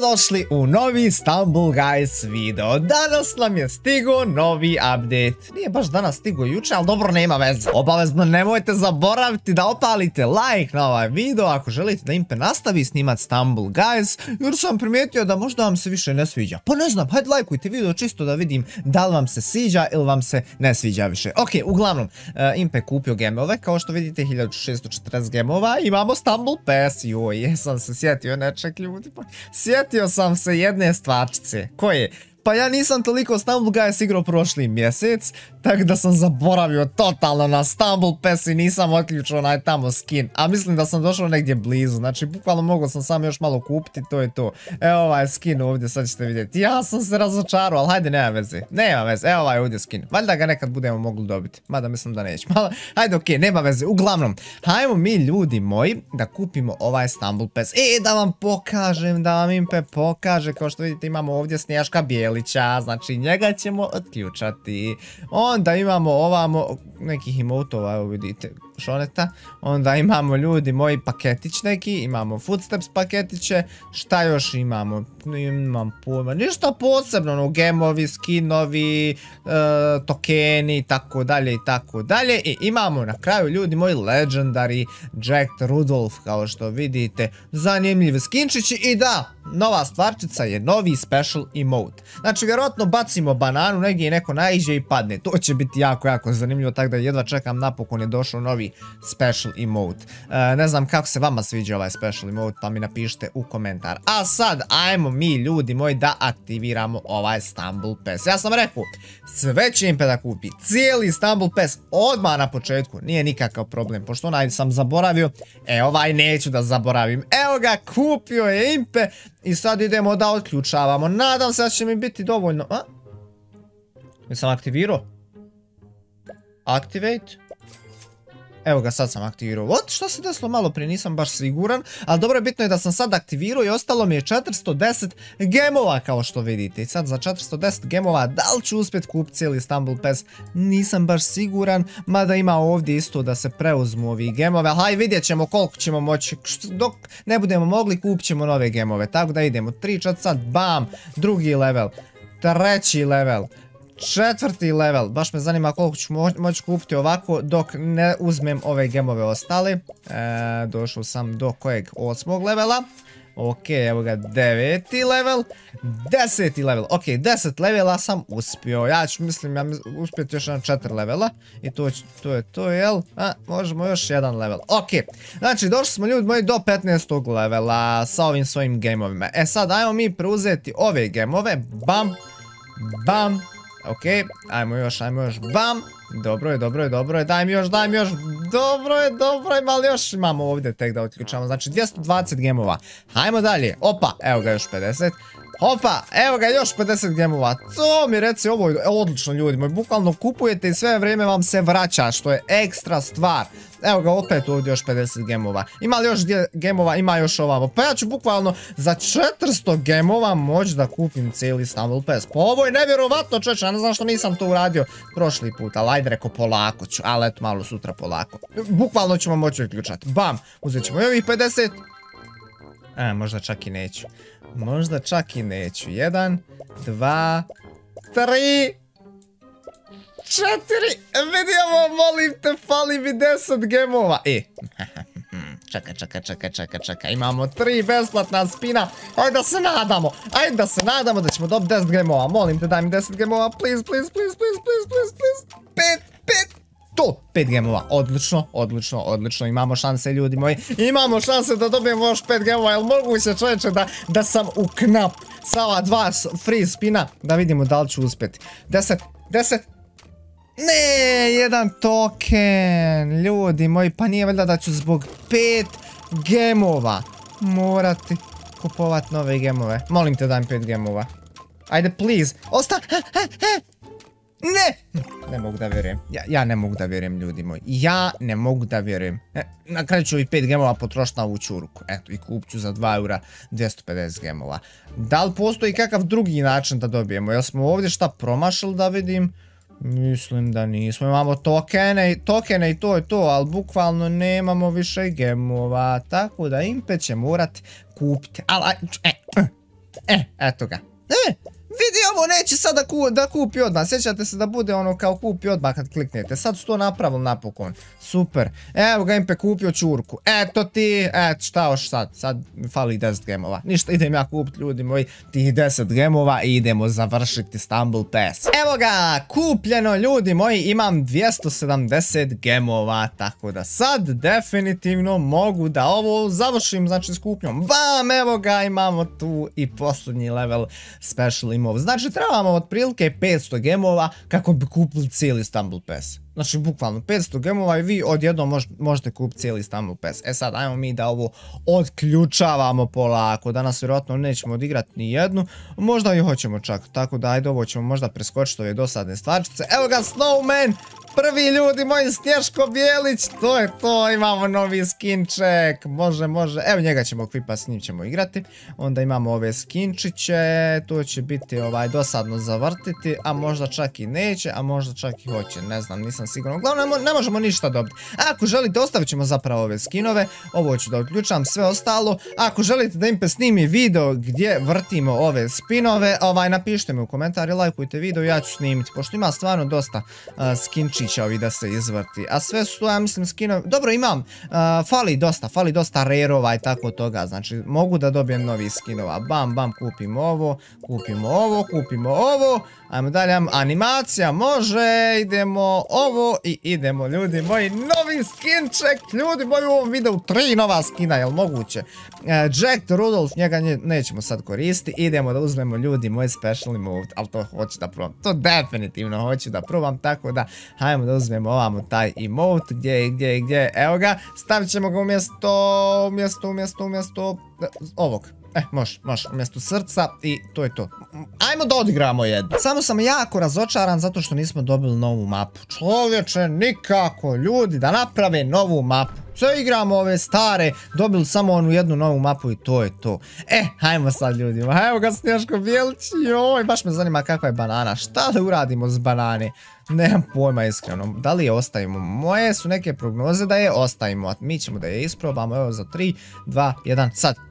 Dobrodošli u novi Istanbul Guys video. Danas nam je stigo novi update. Nije baš danas stigo juče, ali dobro nema veze. Obavezno nemojte zaboraviti da opalite like na ovaj video ako želite da Impe nastavi snimat Istanbul Guys. Jer sam primijetio da možda vam se više ne sviđa. Pa ne znam, hajde lajkujte video čisto da vidim da li vam se sviđa ili vam se ne sviđa više. Ok, uglavnom, uh, Impe kupio gemove. Kao što vidite, 1640 gemova. Imamo Istanbul Pass. Joj, jesam se sjetio nečeg ljudi. Pa Sjetio sam se jedne stvarčice. Koje? Pa ja nisam toliko Stumble Guys igrao prošli mjesec, tako da sam zaboravio totalno na Stumble Pass i nisam otključio onaj tamo skin. A mislim da sam došao negdje blizu, znači bukvalno mogao sam samo još malo kupiti, to je to. Evo ovaj skin ovdje, sad ćete vidjeti. Ja sam se razočarao, ali hajde nema veze. Nema veze, evo ovaj ovdje skin. Valjda ga nekad budemo mogli dobiti, mada mislim da nećemo. Hajde okej, nema veze, uglavnom. Hajmo mi ljudi moji da kupimo ovaj Stumble Pass. E, da vam pokažem, da vam Impe pokaže, kao što vidite imamo ovdje snježka bijela Bjelića, znači njega ćemo otključati. Onda imamo ovamo nekih emotova, evo vidite, šoneta. Onda imamo ljudi moji paketić neki, imamo footsteps paketiće. Šta još imamo? Imam pojma, ništa posebno, no gemovi, skinovi, e, tokeni i tako dalje i tako dalje. I imamo na kraju ljudi moji legendary Jack Rudolph kao što vidite. Zanimljivi skinčići i da, nova stvarčica je novi special emote. Znači vjerojatno bacimo bananu negdje neko naiđe i padne. To će biti jako jako zanimljivo tako da jedva čekam napokon je došao novi special emote. E, ne znam kako se vama sviđa ovaj special emote pa mi napišite u komentar. A sad ajmo mi ljudi moji da aktiviramo ovaj Stumble Pass. Ja sam rekao sve će im da kupi cijeli Stumble Pass odmah na početku. Nije nikakav problem pošto onaj sam zaboravio. E ovaj neću da zaboravim. Evo ga kupio je Impe i sad idemo da otključavamo. Nadam se da će mi biti dovoljno. A? Jesam aktivirao? Activate? Evo ga, sad sam aktivirao. What? Što se desilo malo prije? Nisam baš siguran. Ali dobro je bitno je da sam sad aktivirao i ostalo mi je 410 gemova kao što vidite. I sad za 410 gemova da li ću uspjeti kupiti cijeli Istanbul Pass? Nisam baš siguran. Mada ima ovdje isto da se preuzmu ovi gemove. Hajde vidjet ćemo koliko ćemo moći. Dok ne budemo mogli kupit ćemo nove gemove. Tako da idemo. 3 4 sad. Bam. Drugi level. Treći level četvrti level. Baš me zanima koliko ću moći kupiti ovako dok ne uzmem ove gemove ostali. E, došao sam do kojeg osmog levela. Ok, evo ga deveti level, deseti level, ok, deset levela sam uspio, ja ću mislim ja uspjeti još na četiri levela i to, to je to, jel? A, možemo još jedan level, ok, znači došli smo ljudi moji do 15. levela sa ovim svojim gameovima, e sad ajmo mi preuzeti ove gameove, bam, bam, Ok, ajmo još, ajmo još, bam. Dobro je, dobro je, dobro je, daj mi još, daj mi još, dobro je, dobro je, ali još imamo ovdje tek da otključamo, znači 220 gemova. Hajmo dalje, opa, evo ga još 50. Opa, evo ga još 50 gemova, to mi reci, ovo je odlično ljudi moji, bukvalno kupujete i sve vrijeme vam se vraća, što je ekstra stvar. Evo ga opet ovdje još 50 gemova. Ima li još gemova? Ima još ovamo. Pa ja ću bukvalno za 400 gemova moći da kupim cijeli Stumble Pass. Pa ovo je nevjerovatno čeče, ja ne znam što nisam to uradio prošli put, ali ajde reko polako ću, ali eto malo sutra polako. Bukvalno ćemo moći uključati. Bam, uzet ćemo i ovih 50. E, možda čak i neću. Možda čak i neću. Jedan, dva, tri, četiri, vidimo, molim te, fali mi deset gemova. E, čekaj, čekaj, čekaj, čekaj, čekaj, imamo tri besplatna spina, ajde da se nadamo, ajde da se nadamo da ćemo dobiti deset gemova, molim te, daj mi deset gemova, please, please, please, please, please, please, please, pet, to, pet gemova, odlično, odlično, odlično, imamo šanse ljudi moji, imamo šanse da dobijemo još pet gemova, jel mogu se čovječe da, da sam u knap sa ova dva free spina, da vidimo da li ću uspjeti, deset, deset, ne, jedan token, ljudi moji, pa nije valjda da ću zbog pet gemova morati kupovat nove gemove. Molim te daj mi pet gemova. Ajde, please. Osta... Ne! Ne mogu da vjerujem. Ja, ja ne mogu da vjerujem, ljudi moji. Ja ne mogu da vjerujem. E, na kraju ću ovih 5 gemova potrošiti na ovu čurku. Eto, i kupit ću za 2 eura 250 gemova. Da li postoji kakav drugi način da dobijemo? Jel smo ovdje šta promašali da vidim? Mislim da nismo, imamo tokene, tokene i to je to, ali bukvalno nemamo više gemova, tako da Impe će morat kupiti, ali, e, E, eto ga. E, vidi ovo neće sad da, kupi odmah. Sjećate se da bude ono kao kupi odmah kad kliknete. Sad su to napravili napokon. Super. Evo ga Impe kupio čurku. Eto ti, eto šta još sad. Sad fali 10 gemova. Ništa, idem ja kupit ljudi moji tih 10 gemova i idemo završiti Stumble Pass. Evo ga, kupljeno ljudi moji. Imam 270 gemova. Tako da sad definitivno mogu da ovo završim znači s kupnjom. Bam, evo ga, imamo tu i posljednji level special imov. Znači trebamo otprilike 500 gemova kako bi kupili cijeli Stumble Pass. Znači bukvalno 500 gemova i vi odjednom možete kupiti cijeli Stumble Pass. E sad ajmo mi da ovo odključavamo polako. Danas vjerojatno nećemo odigrati ni jednu. Možda i hoćemo čak. Tako da ajde ovo ćemo možda preskočiti ove dosadne stvarčice. Evo ga Snowman! Prvi ljudi moji Snješko Bijelić, to je to, imamo novi skinček, može, može, evo njega ćemo kvipa, s njim ćemo igrati, onda imamo ove skinčiće, tu će biti ovaj dosadno zavrtiti, a možda čak i neće, a možda čak i hoće, ne znam, nisam siguran, uglavnom ne možemo ništa dobiti, ako želite ostavit ćemo zapravo ove skinove, ovo ću da uključam, sve ostalo, ako želite da impe snimi video gdje vrtimo ove spinove, ovaj napišite mi u komentari, lajkujte video, ja ću snimiti, pošto ima stvarno dosta skinčića ovi da se izvrti. A sve su ja mislim skinovi, dobro imam, fali dosta, fali dosta rerova i tako toga, znači mogu da dobijem novi skinova, bam bam kupimo ovo, kupimo ovo, kupimo ovo, ajmo dalje, animacija, može, idemo ovo i idemo ljudi moji, novi skinček, ljudi moji u ovom videu tri nova skina, jel moguće? E, Jack the Rudolph, njega nećemo sad koristiti, idemo da uzmemo ljudi moj special move, ali to hoću da probam, to definitivno hoću da probam, tako da, da uzmemo ovamo taj emote, gdje je, gdje je, gdje evo ga, stavit ćemo ga umjesto, umjesto, umjesto, umjesto ovog. E, može, može, umjesto srca i to je to. Ajmo da odigramo jedno. Samo sam jako razočaran zato što nismo dobili novu mapu. Čovječe, nikako, ljudi, da naprave novu mapu. Sve igramo ove stare, dobili samo onu jednu novu mapu i to je to. E, hajmo sad ljudi, hajmo ga Snješko Bijelić, joj, baš me zanima kakva je banana. Šta da uradimo s banane? Nemam pojma iskreno, da li je ostavimo? Moje su neke prognoze da je ostavimo, mi ćemo da je isprobamo, evo za 3, 2, 1, sad.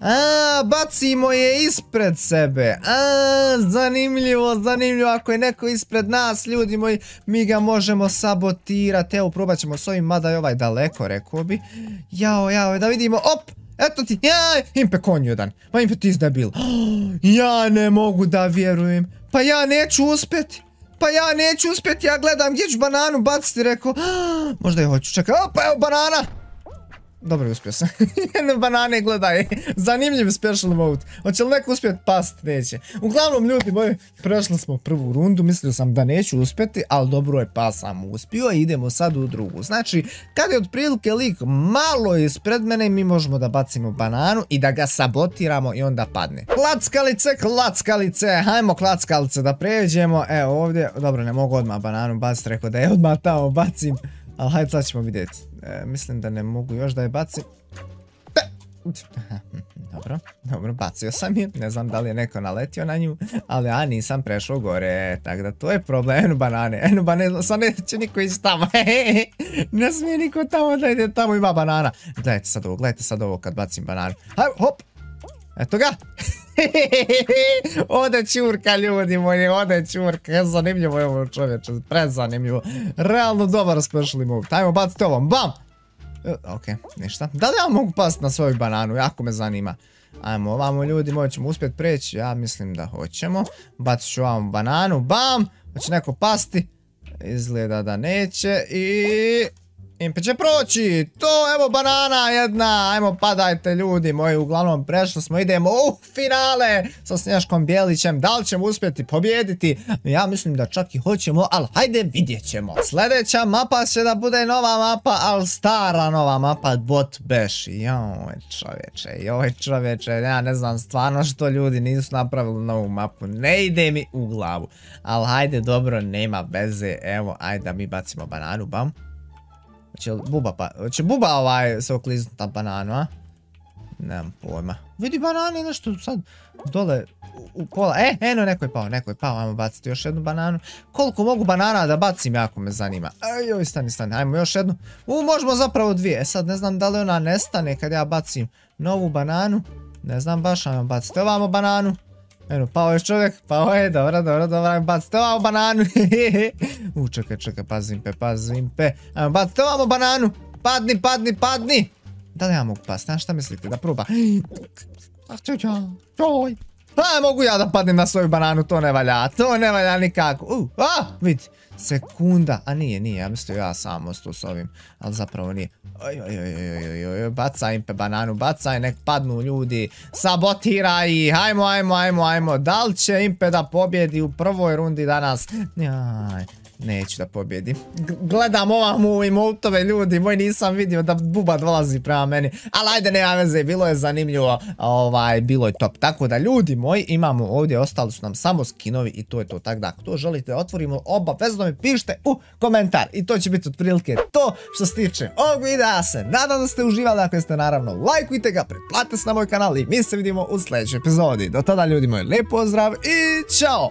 A, bacimo je ispred sebe. A, zanimljivo, zanimljivo. Ako je neko ispred nas, ljudi moji, mi ga možemo sabotirati. Evo, probat ćemo s ovim, mada je ovaj daleko, rekao bi. Jao, jao, da vidimo. Op! Eto ti, jaj, impe konj jedan. Pa impe ti izdebil. Ja ne mogu da vjerujem. Pa ja neću uspjeti. Pa ja neću uspjeti, ja gledam gdje ću bananu baciti, rekao. Možda je hoću, čekaj, opa, evo banana. Dobro, uspio sam. Banane, gledaj. Zanimljiv special mode. Hoće li neko uspjeti past? Neće. Uglavnom, ljudi moji, prešli smo prvu rundu. Mislio sam da neću uspjeti, ali dobro je pa sam uspio. Idemo sad u drugu. Znači, kad je otprilike lik malo ispred mene, mi možemo da bacimo bananu i da ga sabotiramo i onda padne. Klackalice, klackalice. Hajmo klackalice da pređemo. Evo ovdje. Dobro, ne mogu odmah bananu baciti. Rekao da je odmah tamo bacim. Ali hajde sad ćemo vidjeti. E, mislim da ne mogu još da je bacim. Dobro, dobro, bacio sam je, ne znam da li je neko naletio na nju, ali ja nisam prešao gore, tako da to je problem, eno banane, eno banane, sad neće niko ići tamo, ne smije niko tamo da ide, tamo ima banana. Gledajte sad ovo, gledajte sad ovo kad bacim bananu, hop, eto ga, ode čurka ljudi moji, ode čurka, zanimljivo je ovo čovječe, prezanimljivo, realno dobar special move, tajmo baciti ovom, bam! E, ok, ništa. Da li ja mogu pasti na svoju bananu? Jako me zanima. Ajmo ovamo ljudi, moći ćemo uspjeti preći. Ja mislim da hoćemo. Bacit ću ovamo bananu. Bam! Hoće neko pasti. Izgleda da neće i... Impe će proći, to evo banana jedna, ajmo padajte ljudi moji, uglavnom prešli smo, idemo u finale sa Snješkom Bijelićem, da li ćemo uspjeti pobjediti, ja mislim da čak i hoćemo, ali hajde vidjet ćemo. Sljedeća mapa će da bude nova mapa, ali stara nova mapa, bot bash, joj čovječe, joj čovječe, ja ne znam stvarno što ljudi nisu napravili novu mapu, ne ide mi u glavu, ali hajde dobro, nema veze, evo, ajde da mi bacimo bananu, bam. Hoće buba pa... Hoće buba ovaj se okliznut na bananu, a? Nemam pojma. Vidi banane nešto sad dole u pola. E, eno neko je pao, neko je pao. Ajmo baciti još jednu bananu. Koliko mogu banana da bacim, jako me zanima. Ej, stani, stani. Ajmo još jednu. U, možemo zapravo dvije. E sad ne znam da li ona nestane kad ja bacim novu bananu. Ne znam baš, ajmo bacite ovamo bananu. Eno, pao je čovjek, pao je, dobro, dobro, ajmo bacite ovamo bananu. U, čekaj, čekaj, pazim pe, pazim pe. Ajmo bacite ovamo bananu. Padni, padni, padni. Da li ja mogu pasti, a šta mislite, da proba? A, mogu ja da padnem na svoju bananu, to ne valja, to ne valja nikako. U, a, vidi, sekunda, a nije, nije, ja mislio ja sam ostao s ovim, ali zapravo nije. Oj, oj, oj, oj, oj, bacaj im pe bananu, bacaj, nek padnu ljudi, sabotiraj ih, ajmo, ajmo, ajmo, ajmo, da li će Impe da pobjedi u prvoj rundi danas? Jaj. Neću da pobjedim. Gledam ovam u emotove ljudi, moj nisam vidio da buba dolazi prema meni. Ali ajde, nema veze, bilo je zanimljivo, ovaj, bilo je top. Tako da ljudi moji, imamo ovdje, ostali su nam samo skinovi i to je to. Tako da, ako to želite da otvorimo, obavezno mi pišite u komentar. I to će biti otprilike to što se tiče ovog videa. Se nadam da ste uživali, ako ste naravno, lajkujte ga, pretplatite se na moj kanal i mi se vidimo u sljedećoj epizodi. Do tada ljudi moji, lijep pozdrav i čao!